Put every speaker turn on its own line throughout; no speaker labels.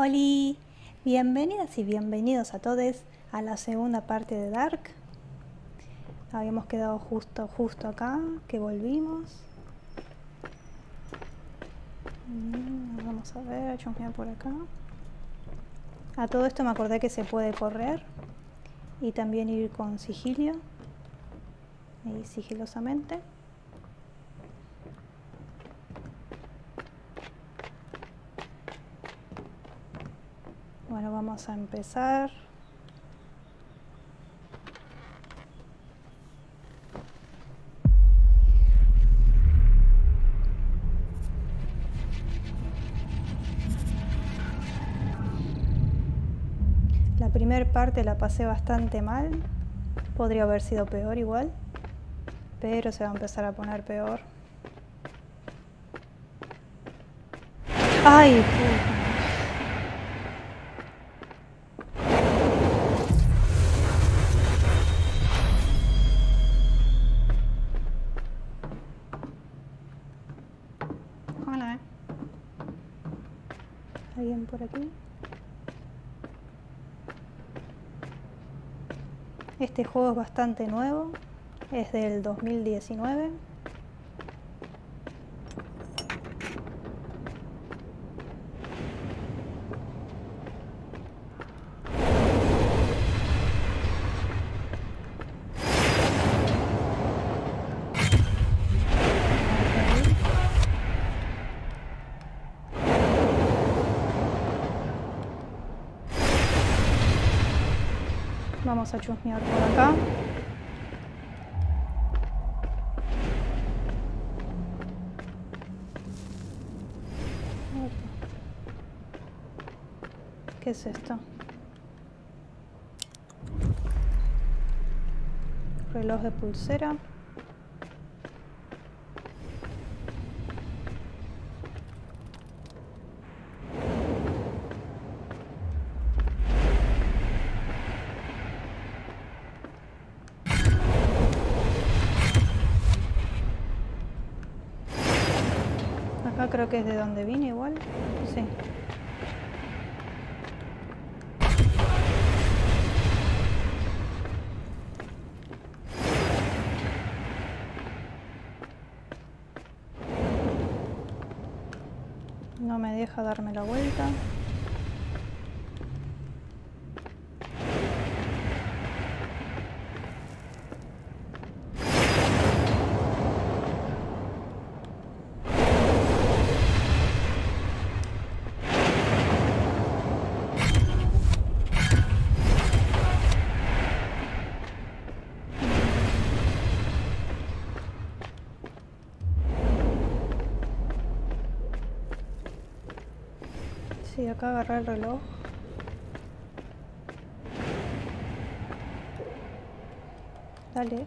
Hola, bienvenidas y bienvenidos a todos a la segunda parte de Dark. Habíamos quedado justo, justo acá, que volvimos. Mm, Vamos a ver, chusmear por acá. A todo esto me acordé que se puede correr y también ir con sigilio. Ahí sigilosamente. Bueno, vamos a empezar. La primera parte la pasé bastante mal. Podría haber sido peor igual. Pero se va a empezar a poner peor. ¡Ay! puta! Este juego es bastante nuevo. Es del 2019. Vamos a chusmear por acá. ¿Qué es esto? Reloj de pulsera. Acá que es de donde vine igual. Sí. No me deja darme la vuelta. Sí, acá agarré el reloj. Dale.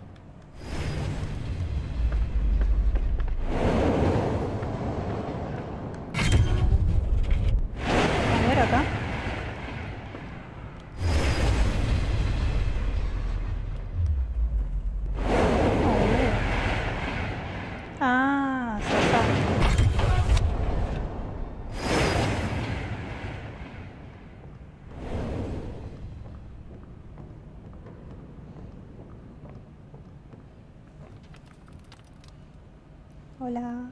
A ver acá. Ah, zafá. Hola.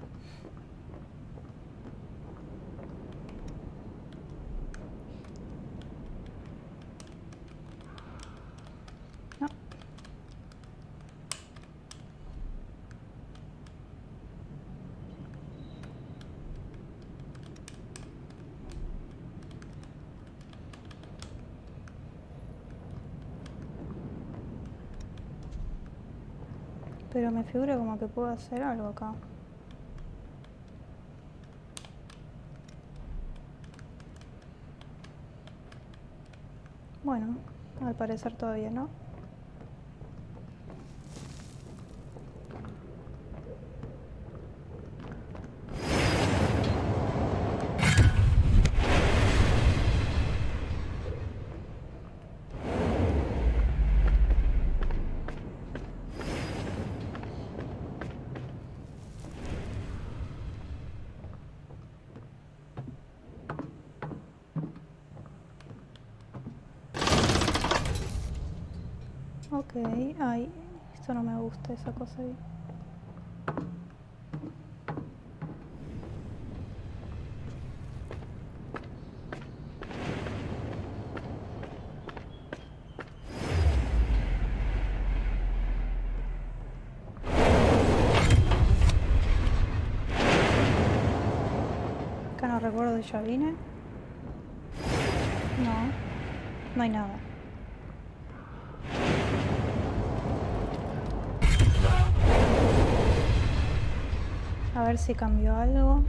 Pero me figura como que puedo hacer algo acá. Bueno, al parecer todavía no. Ok, ay, esto no me gusta, esa cosa ahí. Acá no recuerdo de ya vine. No, no hay nada. A ver si cambió algo.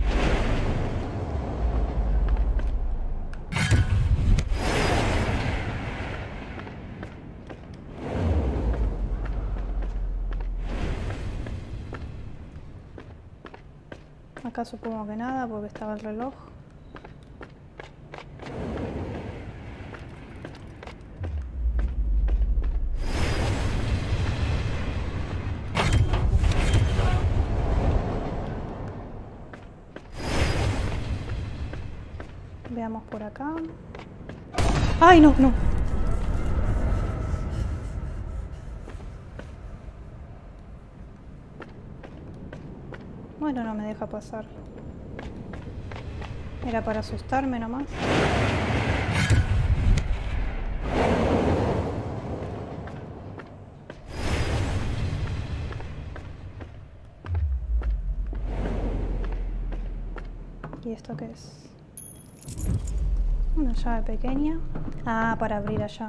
Acá supongo que nada porque estaba el reloj. ¡Ay, no, no! Bueno, no me deja pasar. Era para asustarme nomás. ¿Y esto qué es? Una llave pequeña. Ah, para abrir allá.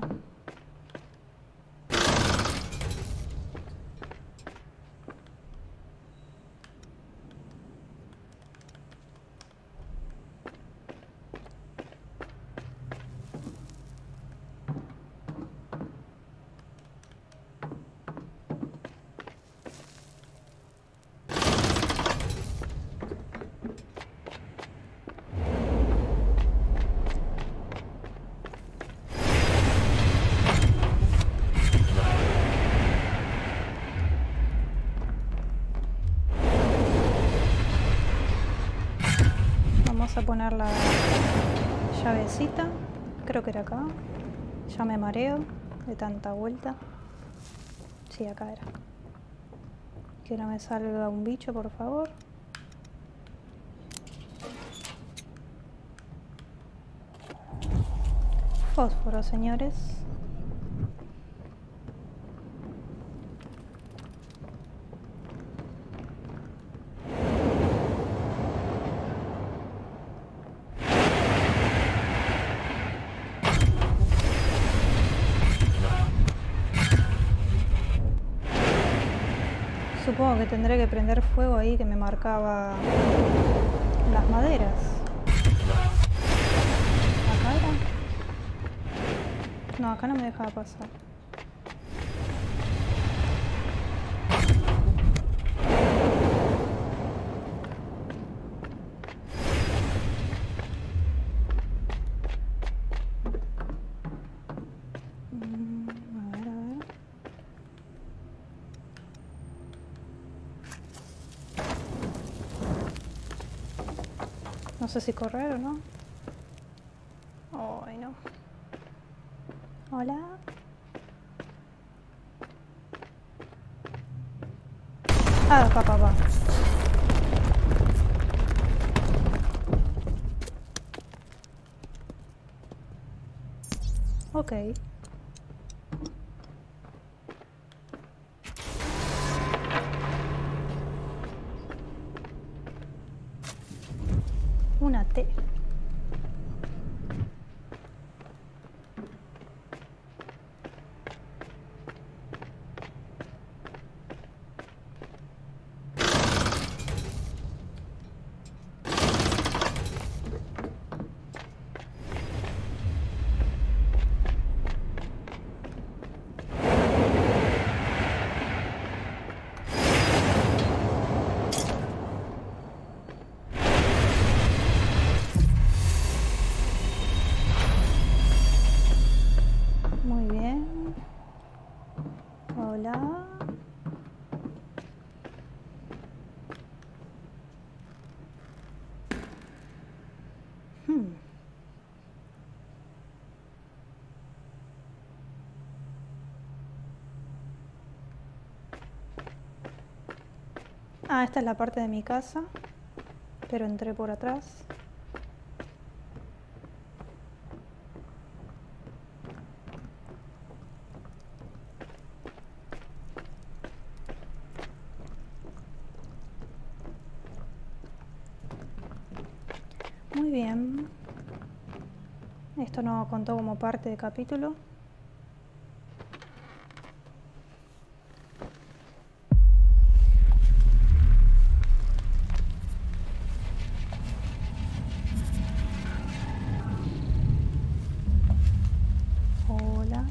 Vamos a poner la llavecita. Creo que era acá. Ya me mareo de tanta vuelta. Sí, acá era. Que no me salga un bicho, por favor. Fósforo, señores. Supongo que tendré que prender fuego ahí que me marcaba las maderas. ¿Acá era? No, acá no me dejaba pasar. Mm, A ver, a ver. No sé si correr o no. Ay, no. Hola. Ah, pa, pa. Ok. Una T. Ah, esta es la parte de mi casa, pero entré por atrás. Muy bien. Esto no contó como parte del capítulo. Hola.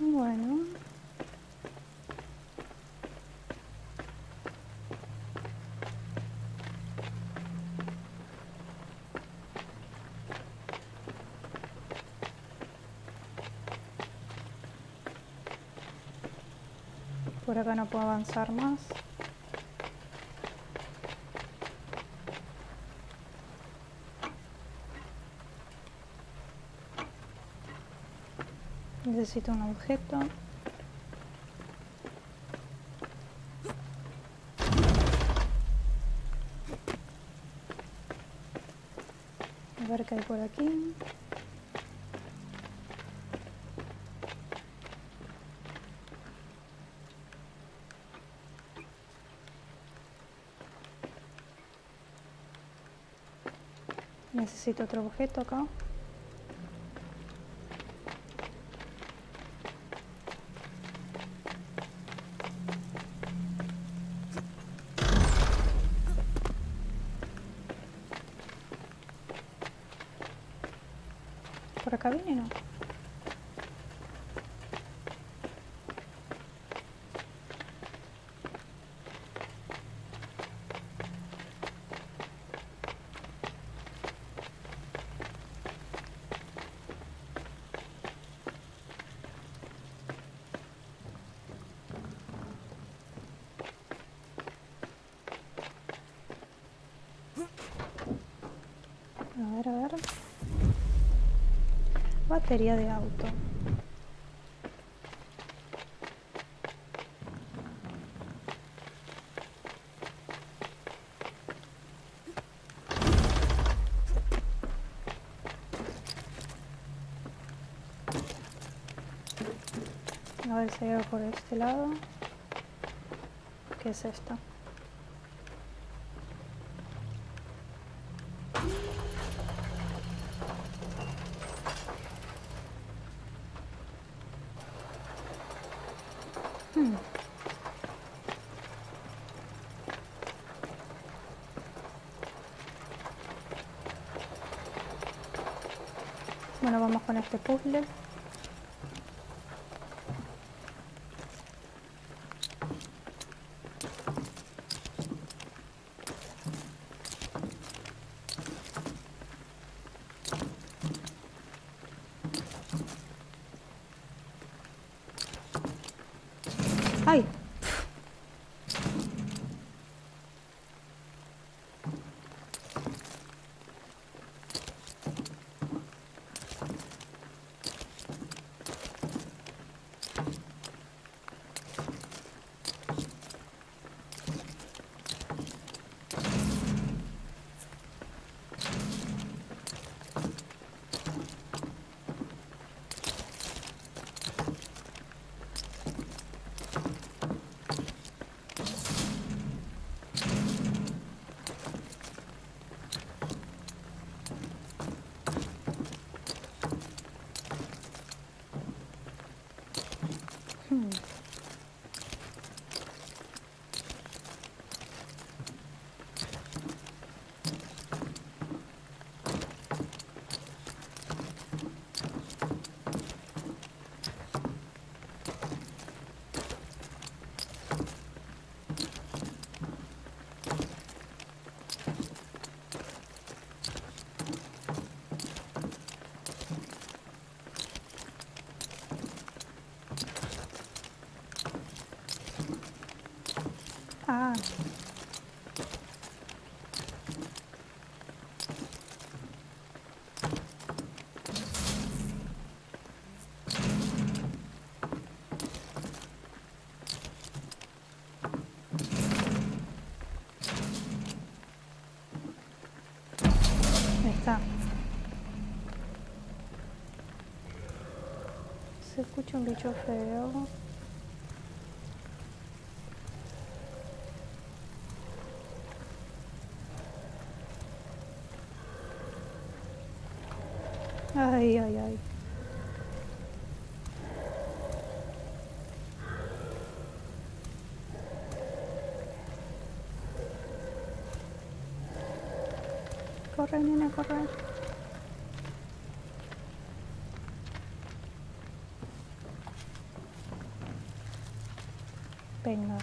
Bueno. Por acá no puedo avanzar más. Necesito un objeto. A ver qué hay por aquí. Necesito otro objeto acá. ¿Por acá viene no? A ver, a ver. Batería de auto. A ver si algo por este lado. ¿Qué es esto? Bueno, vamos con Ahí está. Se escucha un bicho feo. Ay, ay, ay. Corre, nena, corre. Venga.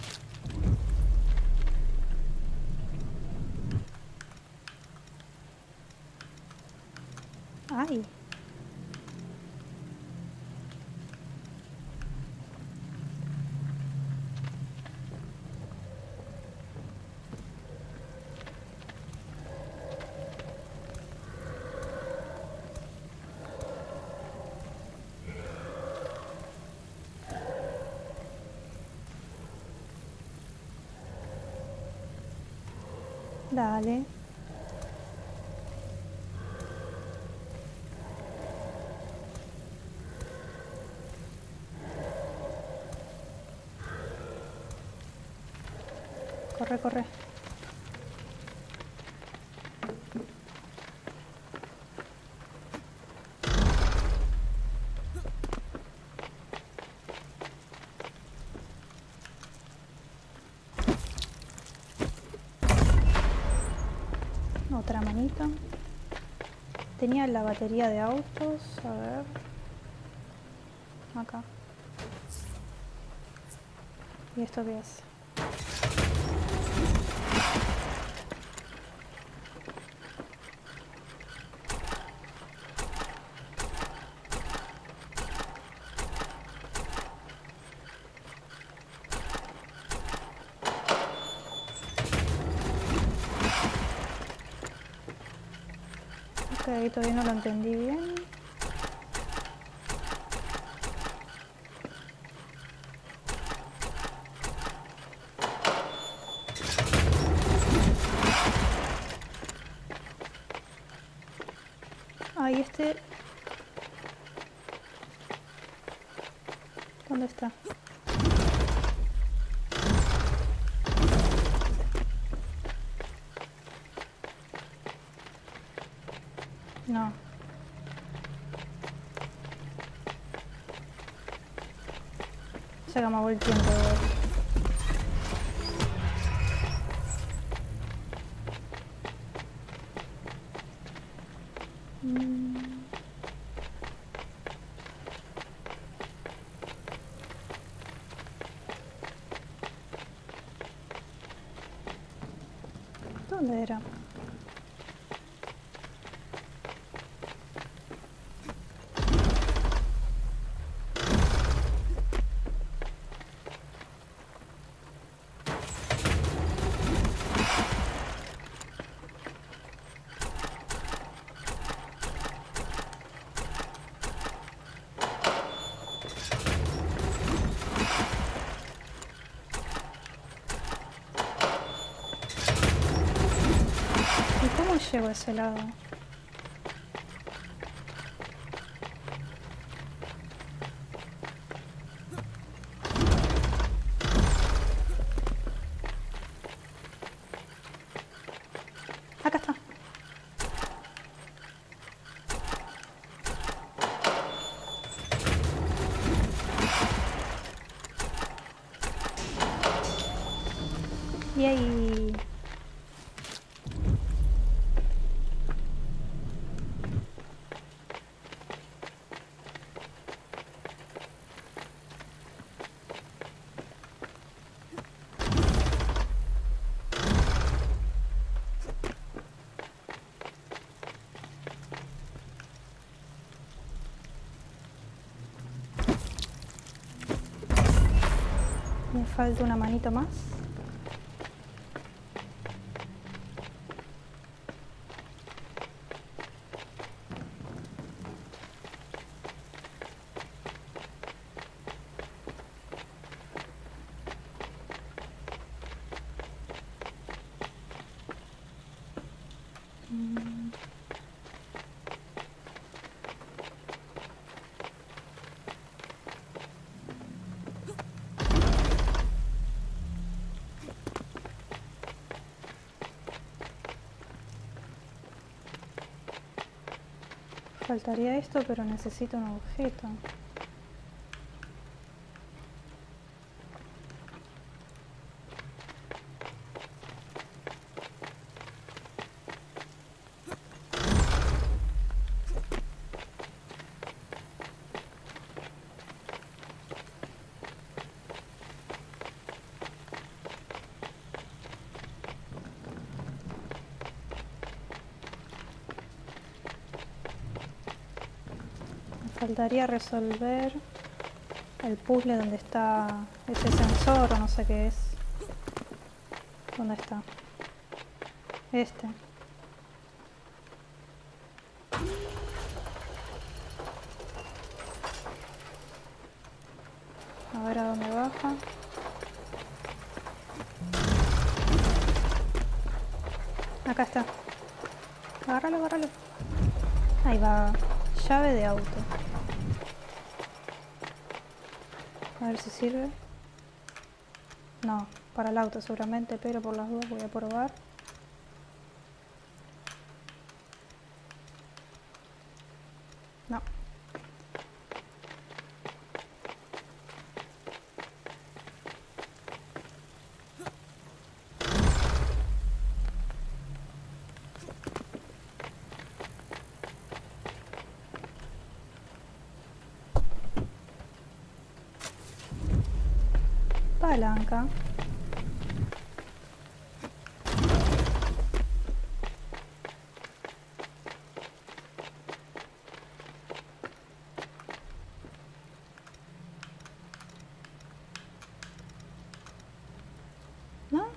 Ay. Dale. Corre, corre. Manita. Tenía la batería de autos. A ver. Acá. ¿Y esto qué es? Ok, todavía no lo entendí bien. Ahí este... ¿Dónde está? No. Se acabó el tiempo. Mm. ¿Dónde era? ¿Y cómo llego a ese lado? Acá está. Y ahí... Me falta una manito más. Faltaría esto, pero necesito un objeto. Faltaría resolver el puzzle donde está ese sensor o no sé qué es. ¿Dónde está? Este. A ver a dónde baja. Acá está. Agárralo, agárralo. Ahí va. Llave de auto. A ver si sirve. No, para el auto seguramente, pero por las dudas voy a probar. No. ¿No?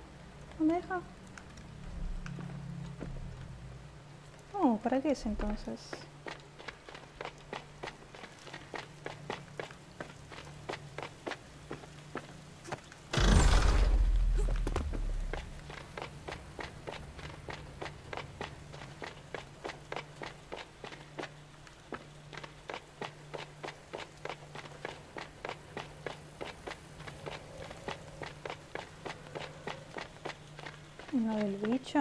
¿No me deja? ¿para qué es entonces? Del bicho.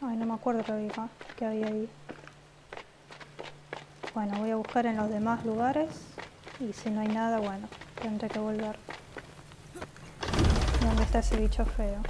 Ay, no me acuerdo qué había, qué había ahí. Bueno, voy a buscar en los demás lugares. Y si no hay nada, bueno, tendré que volver. ¿Dónde está ese bicho feo?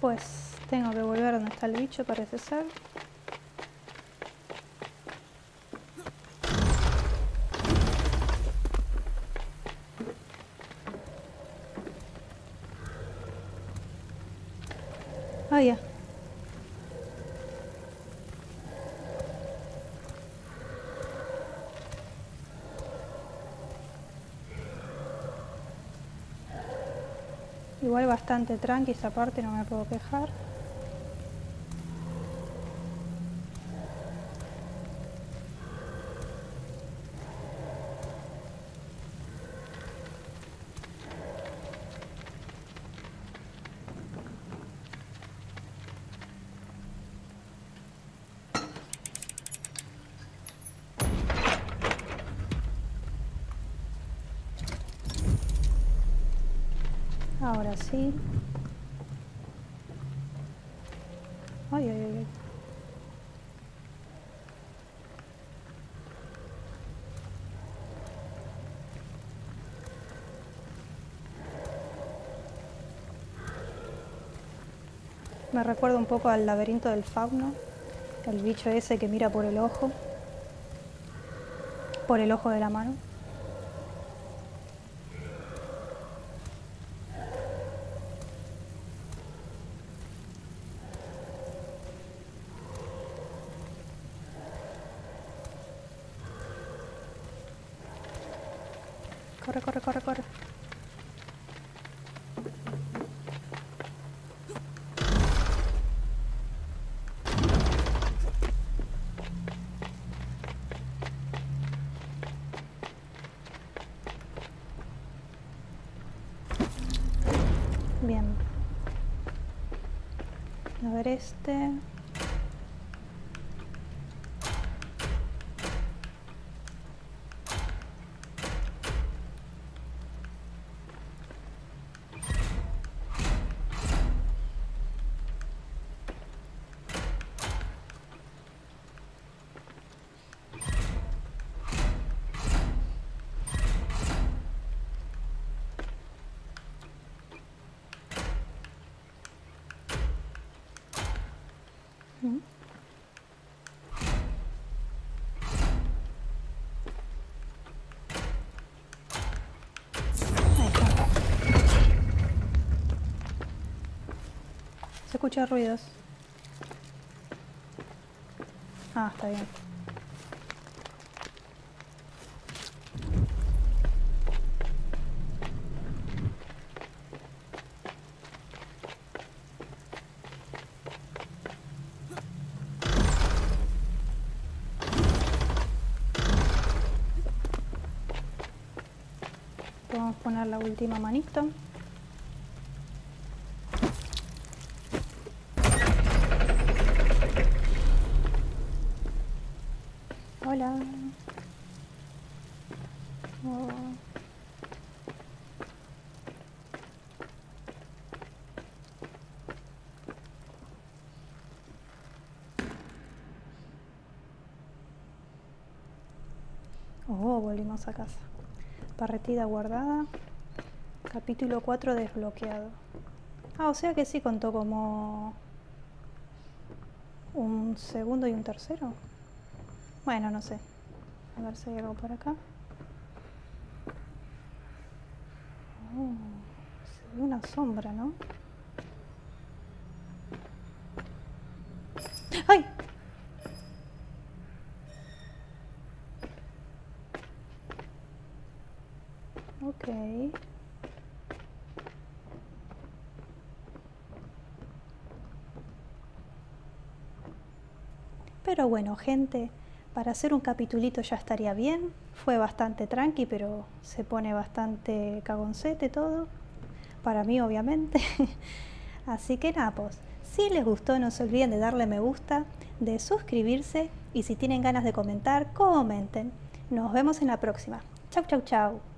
Pues tengo que volver donde está el bicho, parece ser. Ah, ya. Igual bastante tranqui esa parte, no me puedo quejar. Me recuerda un poco al laberinto del fauno, el bicho ese que mira por el ojo, por el ojo de la mano. corre, corre, corre, corre. Se escuchan ruidos. Ah, está bien. Podemos poner la última manito. Hola. Oh. Oh, volvimos a casa. Partida guardada. Capítulo 4 desbloqueado. Ah, o sea que sí contó como un segundo y un tercero. Bueno, no sé. A ver si hay algo por acá. Oh, se ve una sombra, ¿no? ¡Ay! Ok. Pero bueno, gente, para hacer un capitulito ya estaría bien. Fue bastante tranqui, pero se pone bastante cagoncete todo. Para mí, obviamente. Así que nada, pues, si les gustó, no se olviden de darle me gusta, de suscribirse y si tienen ganas de comentar, comenten. Nos vemos en la próxima. Chau, chau, chau.